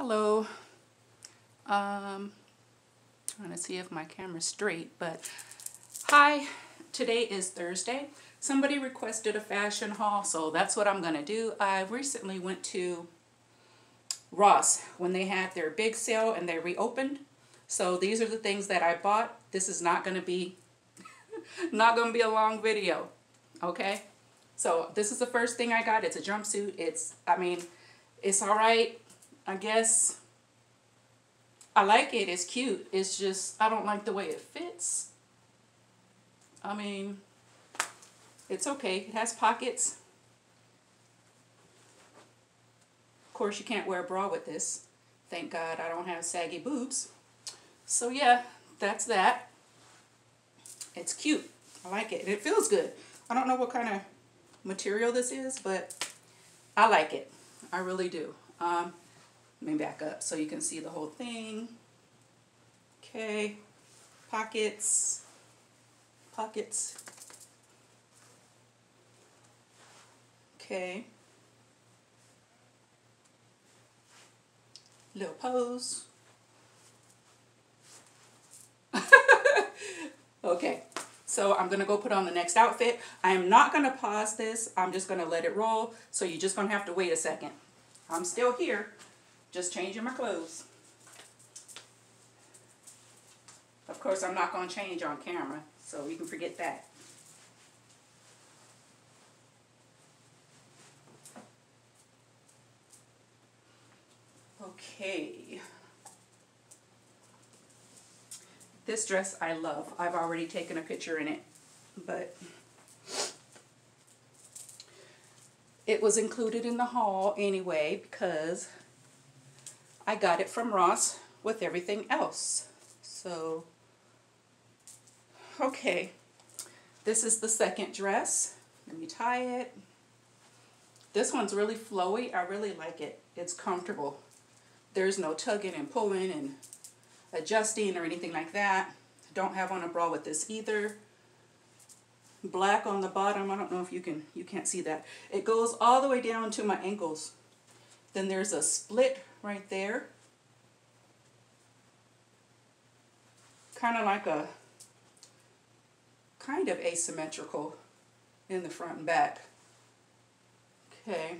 Hello. Um, trying to see if my camera's straight, but hi. Today is Thursday. Somebody requested a fashion haul, so that's what I'm going to do. I recently went to Ross when they had their big sale and they reopened. So these are the things that I bought. This is not going to be not going to be a long video. Okay? So this is the first thing I got. It's a jumpsuit. It's I mean, it's all right. I guess I like it. It's cute. It's just I don't like the way it fits. I mean, it's okay. It has pockets. Of course, you can't wear a bra with this. Thank God I don't have saggy boobs. So yeah, that's that. It's cute. I like it. It feels good. I don't know what kind of material this is, but I like it. I really do. Um, let me back up so you can see the whole thing. Okay, pockets, pockets. Okay. Little pose. okay, so I'm to go put on the next outfit. I am not to pause this. I'm just to let it roll. So you're just to have to wait a second. I'm still here. Just changing my clothes. Of course, I'm not going to change on camera, so you can forget that. Okay. This dress I love. I've already taken a picture in it, but it was included in the haul anyway because I got it from Ross with everything else. So, okay. This is the second dress. Let me tie it. This one's really flowy. I really like it. It's comfortable. There's no tugging and pulling and adjusting or anything like that. Don't have on a bra with this either. Black on the bottom. I don't know if you can, you can't see that. It goes all the way down to my ankles. Then there's a split right there. Kind of like a, kind of asymmetrical in the front and back. Okay.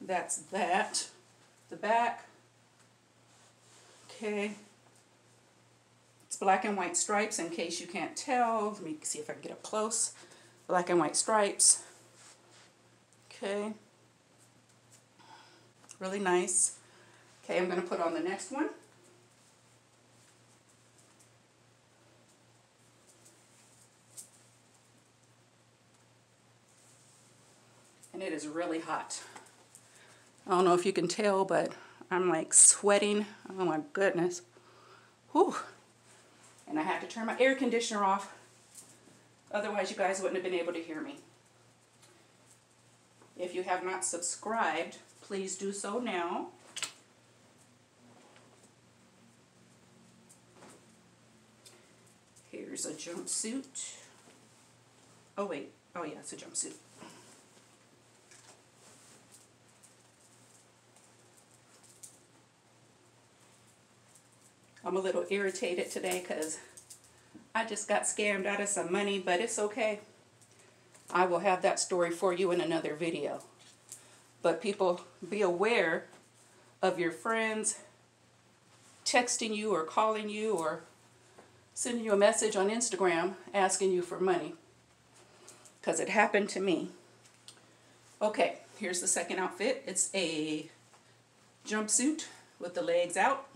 That's that. The back. Okay. It's black and white stripes in case you can't tell. Let me see if I can get up close. Black and white stripes. Okay really nice. Okay, I'm going to put on the next one. And it is really hot. I don't know if you can tell, but I'm like sweating. Oh my goodness. Whew. And I have to turn my air conditioner off. Otherwise, you guys wouldn't have been able to hear me. If you have not subscribed, please do so now. Here's a jumpsuit. Oh wait, oh yeah, it's a jumpsuit. I'm a little irritated today because I just got scammed out of some money, but it's okay. I will have that story for you in another video. But people, be aware of your friends texting you or calling you or sending you a message on Instagram asking you for money. Because it happened to me. Okay, here's the second outfit. It's a jumpsuit with the legs out.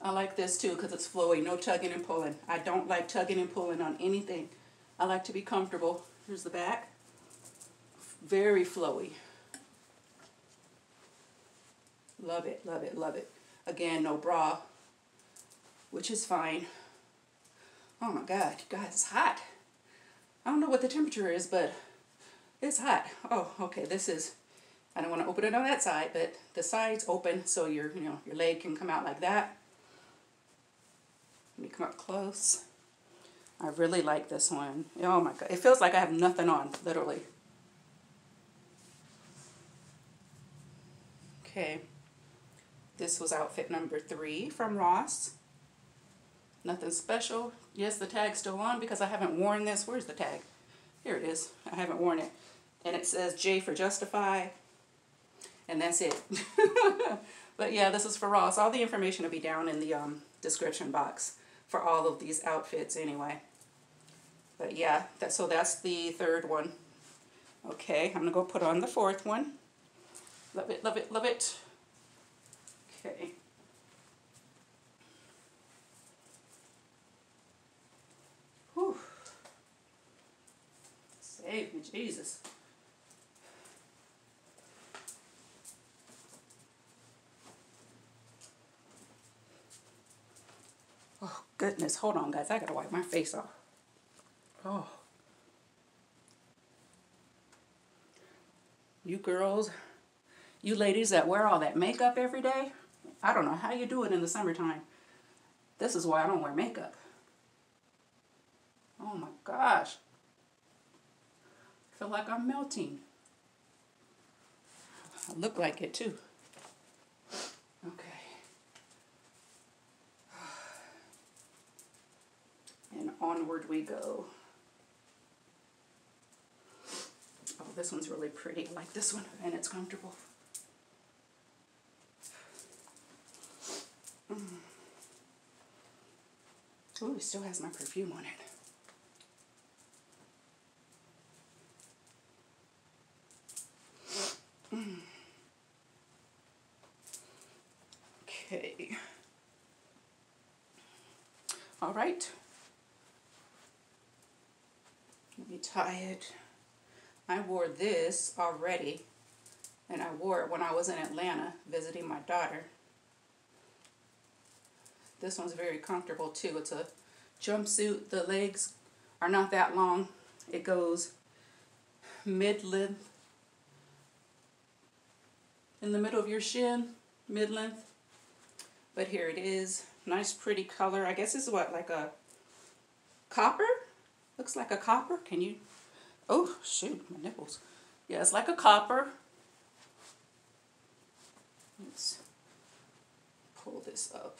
I like this too because it's flowy, no tugging and pulling. I don't like tugging and pulling on anything. I like to be comfortable. Here's the back. Very flowy. Love it, love it, love it. Again, no bra, which is fine. Oh my God, guys, it's hot. I don't know what the temperature is, but it's hot. Oh, okay, this is, I don't want to open it on that side, but the side's open so your, you know, your leg can come out like that. Let me come up close. I really like this one. Oh my God, it feels like I have nothing on, literally. Okay. This was outfit number three from Ross. Nothing special. Yes, the tag's still on because I haven't worn this. Where's the tag? Here it is. I haven't worn it. And it says J for Justify. And that's it. but yeah, this is for Ross. All the information will be down in the um, description box for all of these outfits anyway. But yeah, that, so that's the third one. Okay, I'm to go put on the fourth one. Love it, love it, love it. Okay. Whew. Save me, Jesus. Oh, goodness. Hold on, guys. I gotta wipe my face off. Oh. You girls, you ladies that wear all that makeup every day, I don't know how you do it in the summertime. This is why I don't wear makeup. Oh my gosh. I feel like I'm melting. I look like it too. Okay. And onward we go. Oh, this one's really pretty. I like this one, and it's comfortable. Mm. Ooh, it still has my perfume on it. Mm. Okay. All right. Let me tie it. I wore this already, and I wore it when I was in Atlanta visiting my daughter. This one's very comfortable too. It's a jumpsuit. The legs are not that long. It goes mid-length in the middle of your shin, mid-length. But here it is. Nice pretty color. I guess is what, like a copper? Looks like a copper. Can you Oh, shoot, my nipples. Yeah, it's like a copper. Let's pull this up.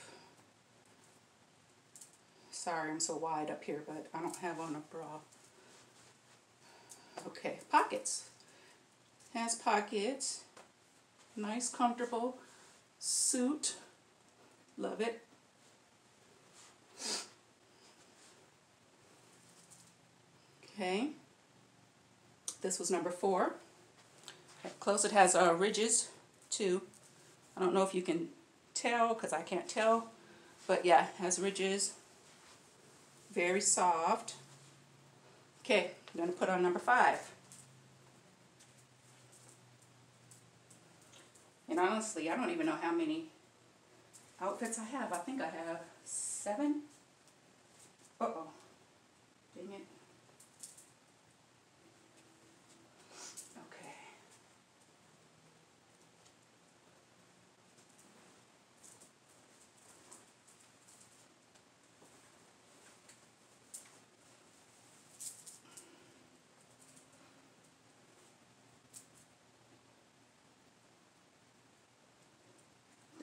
Sorry, I'm so wide up here, but I don't have on a bra. Okay, pockets. Has pockets. Nice, comfortable suit. Love it. Okay. This was number four. close, it has uh, ridges too. I don't know if you can tell because I can't tell. But yeah, has ridges. Very soft. Okay, I'm going to put on number five. And honestly, I don't even know how many outfits I have. I think I have seven. Uh-oh. Dang it.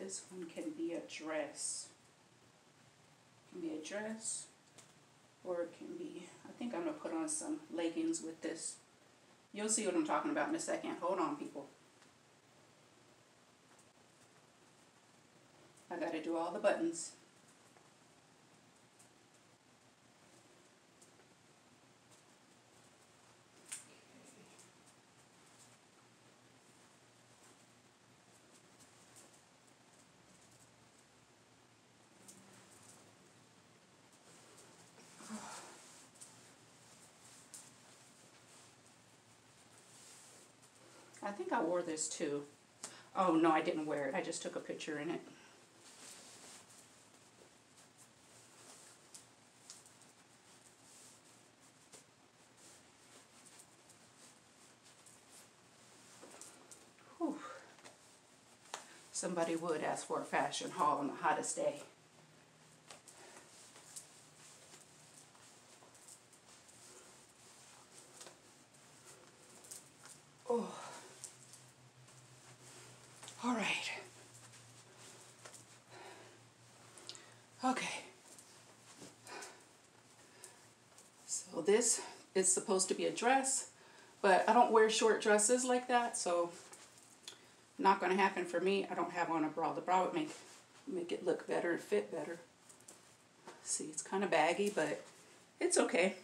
This one can be a dress. It can be a dress or it can be, I think I'm going to put on some leggings with this. You'll see what I'm talking about in a second. Hold on, people. I got to do all the buttons. I think I wore this too. Oh, no, I didn't wear it. I just took a picture in it. Whew. Somebody would ask for a fashion haul on the hottest day. All right. Okay. So this is supposed to be a dress, but I don't wear short dresses like that, so not going to happen for me. I don't have on a bra. The bra would make make it look better and fit better. See, it's kind of baggy, but it's okay.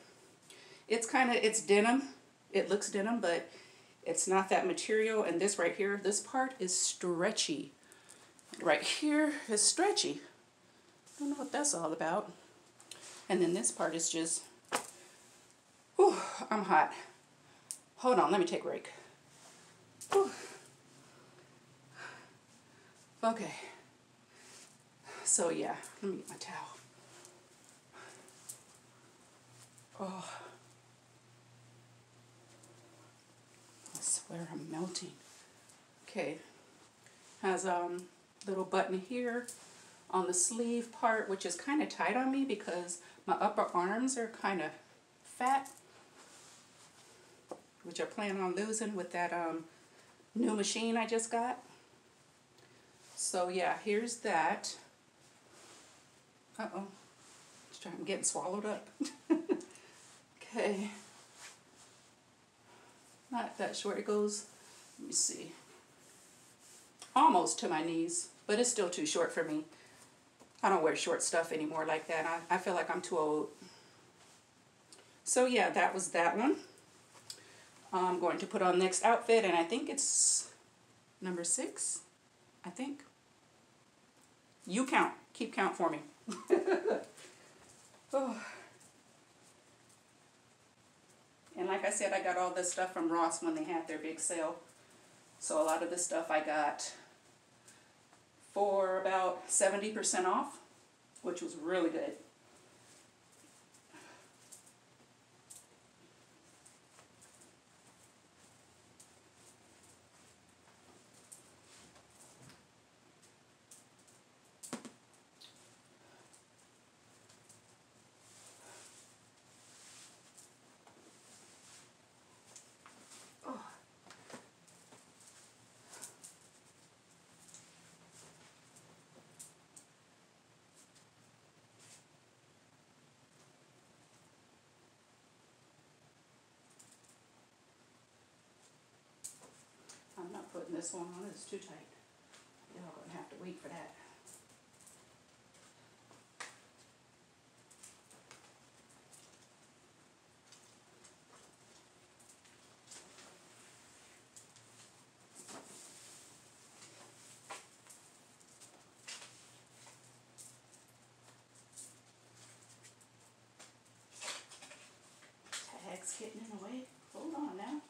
It's kind of, it's denim. It looks denim, but it's not that material. And this right here, this part is stretchy. Right here is stretchy. I don't know what that's all about. And then this part is just, I'm hot. Hold on, let me take a break. Okay. So yeah, let me get my towel. Oh. I swear I'm melting. Okay. Has um little button here on the sleeve part, which is kind of tight on me because my upper arms are kind of fat, which I plan on losing with that um, new machine I just got. So yeah, here's that. Uh-oh. I'm getting swallowed up. okay. Not that short. It goes, let me see, almost to my knees, but it's still too short for me. I don't wear short stuff anymore like that. I, I feel like I'm too old. So yeah, that was that one. I'm going to put on next outfit, and I think it's number six, I think. You count. Keep count for me. oh. And like I said, I got all this stuff from Ross when they had their big sale. So a lot of this stuff I got for about 70% off, which was really good. Putting this one on, it's too tight. Y'all gonna have to wait for that. Tag's getting in the way. Hold on now.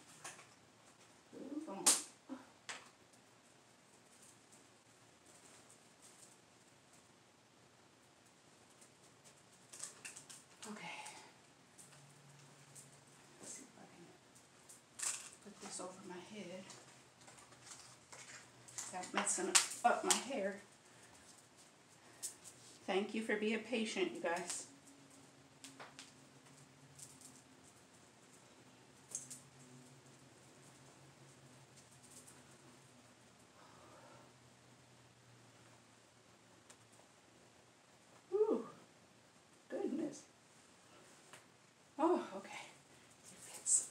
Move on. Okay. Let's see if I can put this over my head. Stop messing up my hair. Thank you for being patient, you guys. Ooh, goodness. Oh, okay. It fits.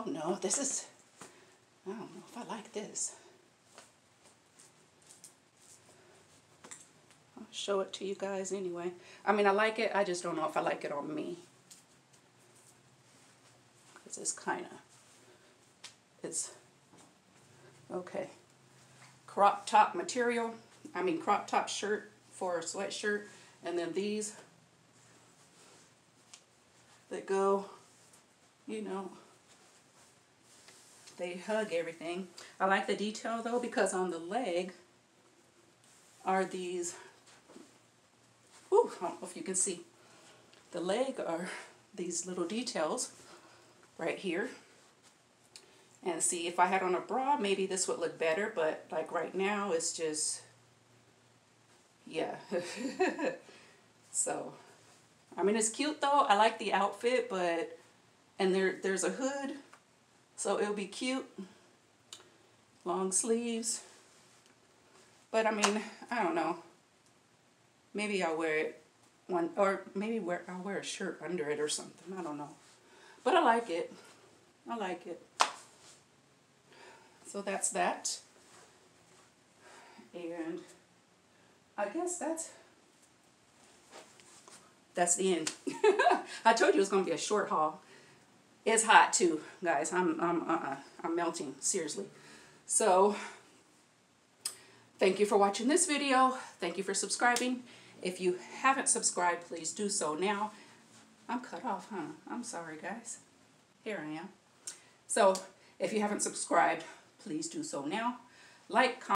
Oh no, this is, I don't know if I like this. I'll show it to you guys anyway. I mean, I like it, I just don't know if I like it on me. Because it's kind of, it's, okay. Crop top material, I mean crop top shirt for a sweatshirt. And then these that go, you know, they hug everything. I like the detail though because on the leg are these, ooh, I don't know if you can see. The leg are these little details right here. And see, if I had on a bra, maybe this would look better, but like right now, it's just, yeah. so, I mean, it's cute though. I like the outfit, but, and there there's a hood, so it'll be cute. Long sleeves. But I mean, I don't know. Maybe I'll wear it one, or maybe wear I'll wear a shirt under it or something. I don't know. But I like it. I like it. So that's that. And I guess that's that's the end. I told you it was going to be a short haul. It's hot too, guys. I'm I'm uh, I'm melting seriously. So thank you for watching this video. Thank you for subscribing. If you haven't subscribed, please do so now. I'm cut off, huh? I'm sorry, guys. Here I am. So if you haven't subscribed, please do so now. Like, comment,